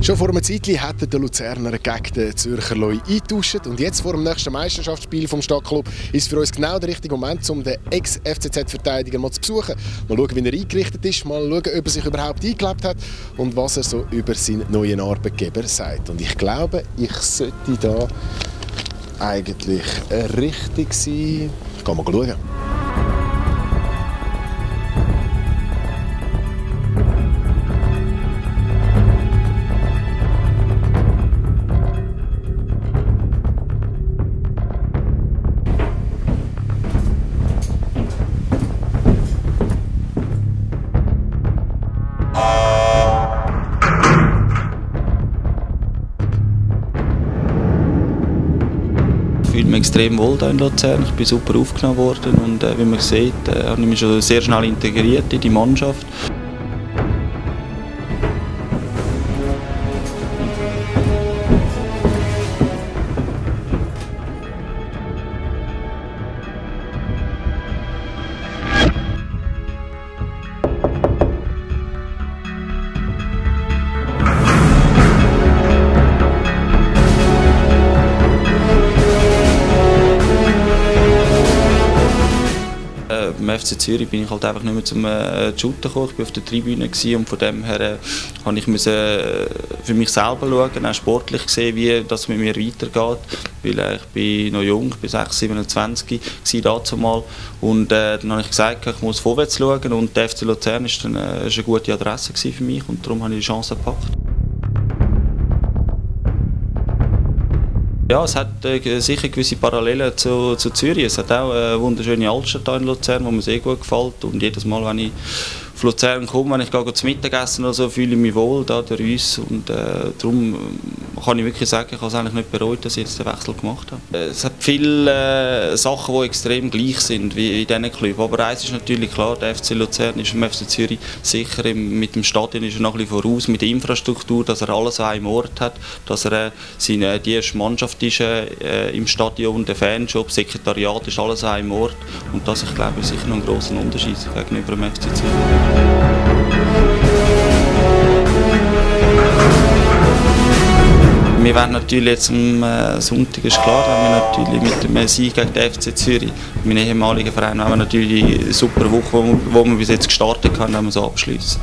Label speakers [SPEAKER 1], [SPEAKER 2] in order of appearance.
[SPEAKER 1] Schon vor einer Zeit hätten die Luzerner gegen den Zürcher Loi eingetauscht und jetzt vor dem nächsten Meisterschaftsspiel vom Stadtklub ist für uns genau der richtige Moment, um den Ex-FCZ-Verteidiger mal zu besuchen. Mal schauen, wie er eingerichtet ist, mal schauen, ob er sich überhaupt eingelebt hat und was er so über seinen neuen Arbeitgeber sagt. Und ich glaube, ich sollte da eigentlich richtig sein. Ich gehe mal schauen.
[SPEAKER 2] Fühle mich extrem wohl hier in Luzern. Ich bin super aufgenommen worden und äh, wie man sieht, äh, habe ich mich schon sehr schnell integriert in die Mannschaft. Beim FC Zürich bin ich halt einfach nicht mehr zum äh, Shooten gekommen. Ich war auf der Tribüne gewesen und von dem her äh, habe ich müssen, äh, für mich selber schauen, auch sportlich sehen, wie das mit mir weitergeht. Weil äh, ich bin noch jung, ich bin 6, 27 war dazu mal und äh, dann habe ich gesagt, ich muss vorwärts schauen und der FC Luzern ist dann äh, eine gute Adresse für mich und darum habe ich die Chance gepackt. Ja, es hat äh, sicher gewisse Parallelen zu, zu Zürich. Es hat auch eine wunderschöne Altstadt in Luzern, die mir sehr gut gefällt. Und jedes Mal, wenn ich auf Luzern komme, wenn ich gehe zum Mittagessen oder so, fühle ich mich wohl da durch uns. Und äh, darum kann ich wirklich sagen, ich habe es eigentlich nicht bereut, dass ich jetzt den Wechsel gemacht habe. Äh, Es hat viele äh, Sachen, die extrem gleich sind wie in diesen Clubs. Aber eins ist natürlich klar, der FC Luzern ist im FC Zürich sicher im, mit dem Stadion ist er noch ein bisschen voraus, mit der Infrastruktur, dass er alles an einem Ort hat, dass er äh, seine, die erste Mannschaft ist äh, im Stadion, der Fanshop, Sekretariat ist alles an einem Ort. Und das, ich glaube, ist sicher noch ein grosser Unterschied gegenüber dem FC Zürich. Wir werden natürlich jetzt am äh, Sonntag, ist klar, wenn wir natürlich mit dem Sieg gegen den FC Zürich, meinen ehemaligen Verein, haben wir natürlich eine super Woche, die wir bis jetzt gestartet haben, wenn wir so abschließen.